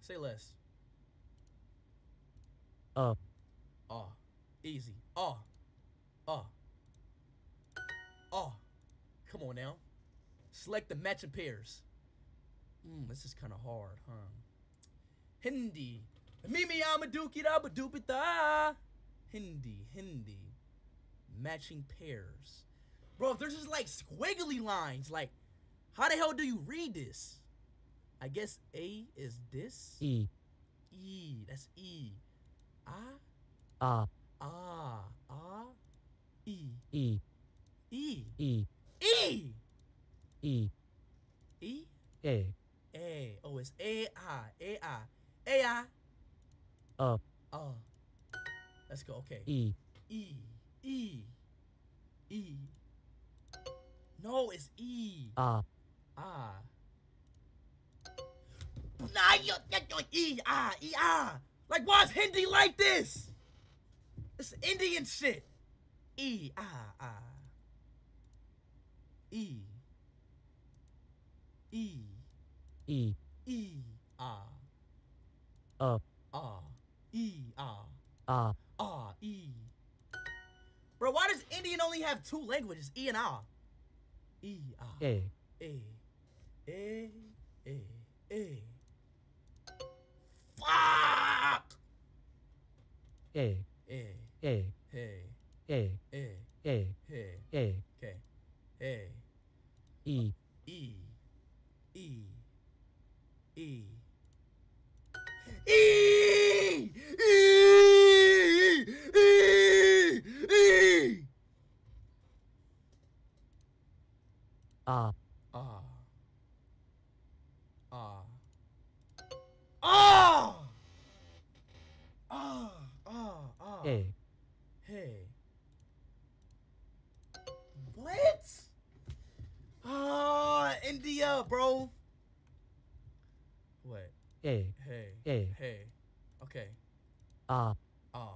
Say less. up, Ah. Easy. Ah. Ah. Ah. Come on now. Select the matching pairs. Hmm, this is kind of hard, huh? Hindi. Mimi amaduki da badupita. Hindi. Hindi. Matching pairs. Bro, there's just like squiggly lines, like, how the hell do you read this? I guess A is this. E, E. That's E. Ah. A, Ah, ah, E, E, E, E, E, E, E, A, A. Oh, it's A, I, A, I, A, I, up, uh. Let's go. Okay. E, E, E, E. No, it's E. A, Ah. Ah, E, ah. Like, why is Hindi like this? It's Indian shit. E, ah, ah. E. E. E, E, ah, up, ah. E, ah, A, ah, E. Bro, why does Indian only have two languages? E and ah. E, ah. A, A. A. A. A. Fuck! A, A. A, Hey. A, A. A, Hey. A, Okay. Hey. E, E. E. E. E! E! E! E! A, Ah. Ah. Ah! Ah! Ah! Ah! A, Hey. What? Ah, India, bro. What? A, Hey. A, Hey. Okay. A, Ah.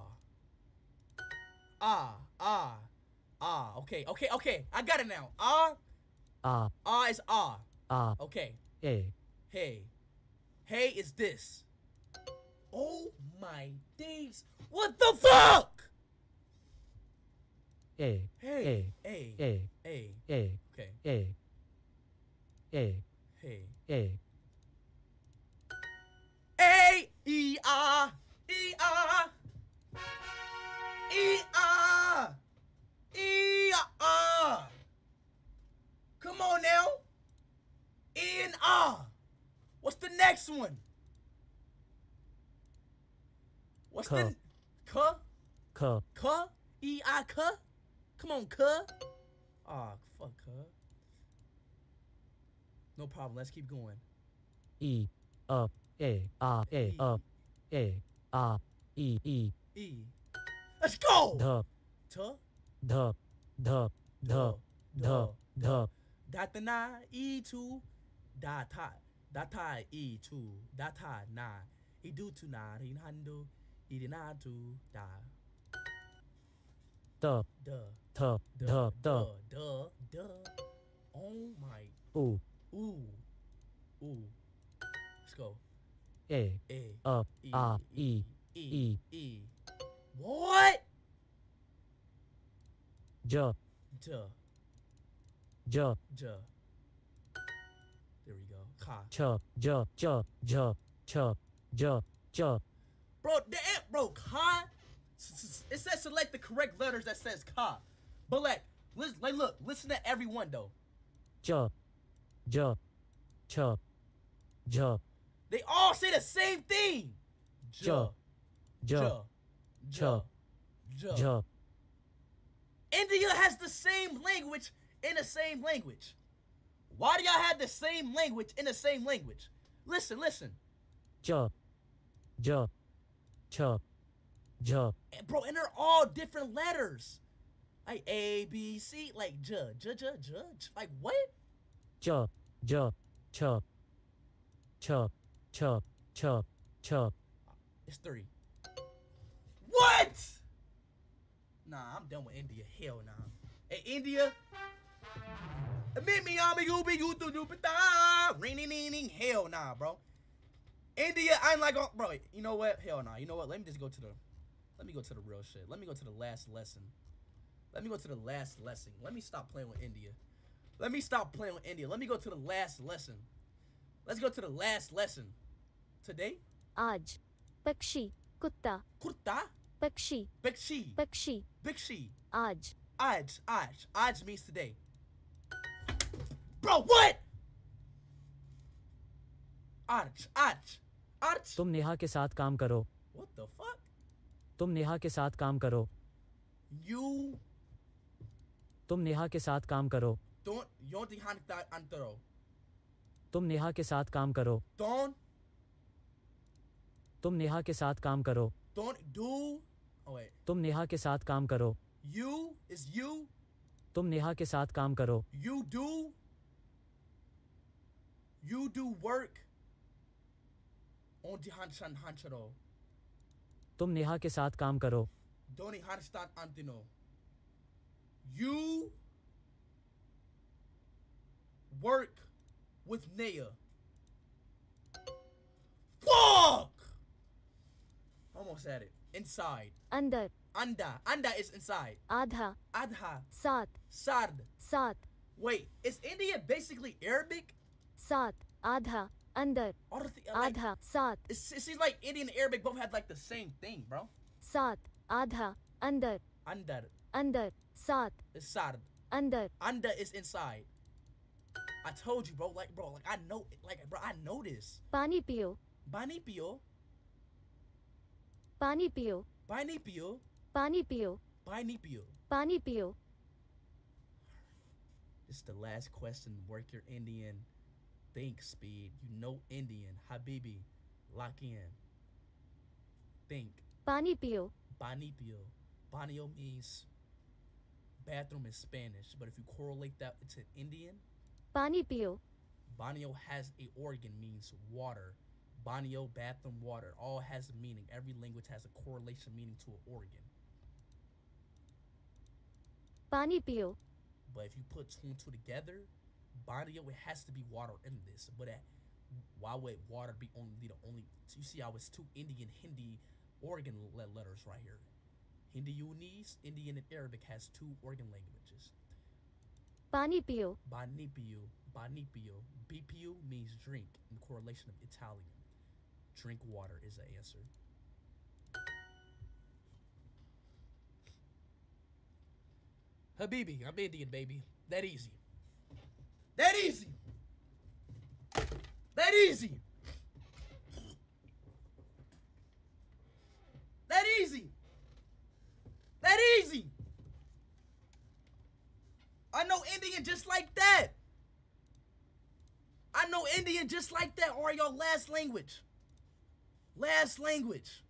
Ah. Ah. Ah. Okay. Okay. Okay. I got it now. Ah. A, Ah is ah. A, Okay. Hey. Hey. Hey is this. Oh my days. What the fuck? A, Hey. Eh, hey. A, Hey. A, Okay. A, A, Hey. A, A E R E R E R E R. Come on now. E and R. What's the next one? What's K. the K? K, K? E I K? Come on, K. Ah, fuck K. No problem. Let's keep going. E, up, A, A, A, up, A, A, E, E, E. Let's go. D, T. D, D, D, D, D, Data na e two data data e two data na idu tu na rin hando idina tu da. D, da T, D, da D, da da da oh my. U, ooh. Ooh. Let's go. A, a. Up, e. A, ah. E, e. E. e. What? J, da J, ja there we go. Ka. Ch, J, J, J, Ch, J, J, Bro, the app, bro, ka. It says select the correct letters that says ka. But like, listen, like, look, listen to everyone though. J, J, Ch, J, They all say the same thing. Ja, J, ja, ja, ja. India has the same language in the same language. Why do y'all have the same language in the same language? Listen, listen, J, J, Ch, J, And, bro, and they're all different letters. Like A, B, C, like J, J, J, J. Like what? J, J, Ch, Ch, Ch, Ch, Ch, It's three. What? Nah, I'm done with India. Hell nah. Hey, India. Meet me, I'm a Ubi, you do do Ring, ding, ding, ding. Hell nah, bro. India, I'm like, oh, bro, you know what? Hell nah. You know what? Let me just go to the, let me go to the real shit. Let me go to the last lesson. Let me go to the last lesson. Let me stop playing with India. Let me stop playing with India. Let me go to the last lesson. Let's go to the last lesson. Today? Aj. Pakshi. Kutta. Kutta? Pakshi. Pakshi. Pakshi. Pakshi. Aj. Aj. Aj. Aj means today. Bro, what? Arch, arch. Aj. तुम नेहा के साथ काम करो What the fuck? तुम नेहा के साथ काम करो You तुम नेहा के साथ काम करो don't, antero. तुम नेहा के साथ काम करो Don't, तुम नेहा के साथ काम करो don't do. Oh wait, तुम नेहा के साथ काम करो you is you. तुम नेहा के साथ काम करो You do. You do work. तुम नेहा के साथ काम करो Doni hanstan antino. You work with Naya. Fuck! Almost at it. Inside. अंदर Anda. Anda is inside. आधा Adha. सात Sard. सात Wait, is India basically Arabic? सात आधा Under. Adha. Saat. It seems like Indian and Arabic both had like the same thing, bro. Saat. Adha. Under. Under. Under. Saat. It's Saad. Under. Under is inside. I told you, bro. Like, bro, like I know, like, bro, I know this. Pani pio. Pani pio. Pani pio. Pani pio. Pani pio. Pani pio. Pani pio. This is the last question. Work your Indian. Think, Speed. You know Indian. Habibi. Lock in. Think. Banipio. Banipio. Banio means bathroom in Spanish, but if you correlate that it's an Indian. Banipio. Banio has a organ means water. Banio, bathroom, water. All has a meaning. Every language has a correlation meaning to an organ. Pani pio. But if you put two and two together, Baniyo, it has to be water in this. But at, why would water be only the only? You see how it's two Indian Hindi Oregon letters right here. Hindi-Unese, Indian and Arabic has two Oregon languages. Banipio. Banipio. Banipio. BPU means drink in correlation of Italian. Drink water is the answer. Habibi, I'm Indian, baby. That easy. That easy. That easy. That easy. That easy. I know Indian just like that. I know Indian just like that. Or your last language. Last language.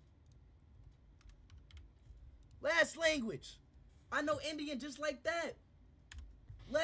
Last language. I know Indian just like that. Last